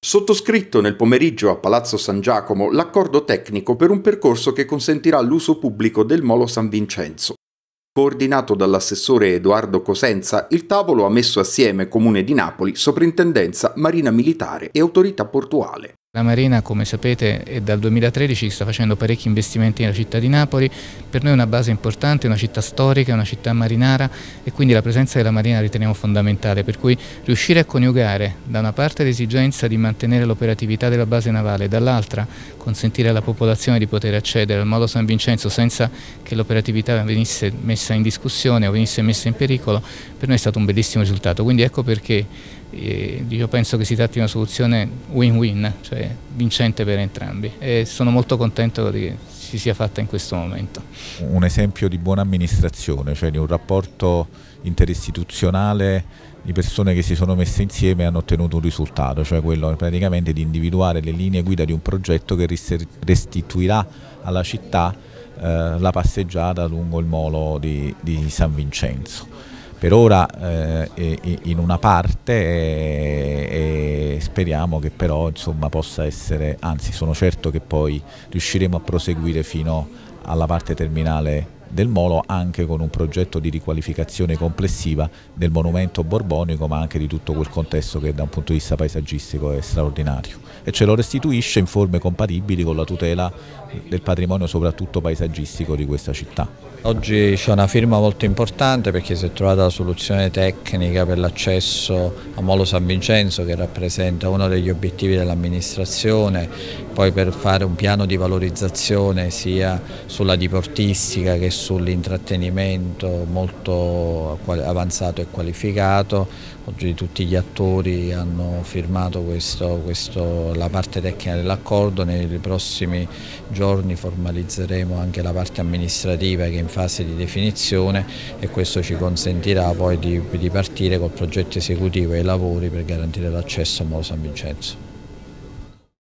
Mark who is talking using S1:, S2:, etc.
S1: Sottoscritto nel pomeriggio a Palazzo San Giacomo l'accordo tecnico per un percorso che consentirà l'uso pubblico del Molo San Vincenzo. Coordinato dall'assessore Edoardo Cosenza, il tavolo ha messo assieme Comune di Napoli, Soprintendenza, Marina Militare e Autorità Portuale.
S2: La Marina, come sapete, è dal 2013 sta facendo parecchi investimenti nella città di Napoli, per noi è una base importante, una città storica, una città marinara e quindi la presenza della Marina riteniamo fondamentale, per cui riuscire a coniugare da una parte l'esigenza di mantenere l'operatività della base navale e dall'altra consentire alla popolazione di poter accedere al Molo San Vincenzo senza che l'operatività venisse messa in discussione o venisse messa in pericolo, per noi è stato un bellissimo risultato, quindi ecco perché io penso che si tratti di una soluzione win-win, cioè vincente per entrambi e sono molto contento che si sia fatta in questo momento.
S3: Un esempio di buona amministrazione, cioè di un rapporto interistituzionale di persone che si sono messe insieme e hanno ottenuto un risultato, cioè quello praticamente di individuare le linee guida di un progetto che restituirà alla città eh, la passeggiata lungo il molo di, di San Vincenzo per ora eh, in una parte e, e speriamo che però insomma, possa essere, anzi sono certo che poi riusciremo a proseguire fino alla parte terminale del Molo anche con un progetto di riqualificazione complessiva del monumento borbonico ma anche di tutto quel contesto che da un punto di vista paesaggistico è straordinario e ce lo restituisce in forme compatibili con la tutela del patrimonio soprattutto paesaggistico di questa città.
S4: Oggi c'è una firma molto importante perché si è trovata la soluzione tecnica per l'accesso a Molo San Vincenzo che rappresenta uno degli obiettivi dell'amministrazione, poi per fare un piano di valorizzazione sia sulla diportistica che sull'intrattenimento molto avanzato e qualificato. Oggi tutti gli attori hanno firmato questo, questo, la parte tecnica dell'accordo, nei prossimi giorni formalizzeremo anche la parte amministrativa che è in fase di definizione e questo ci consentirà poi di, di partire col progetto esecutivo e i lavori per garantire l'accesso a Molo San Vincenzo.